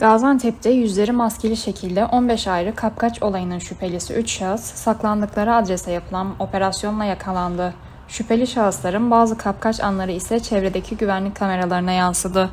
Gaziantep'te yüzleri maskeli şekilde 15 ayrı kapkaç olayının şüphelisi 3 şahıs saklandıkları adrese yapılan operasyonla yakalandı. Şüpheli şahısların bazı kapkaç anları ise çevredeki güvenlik kameralarına yansıdı.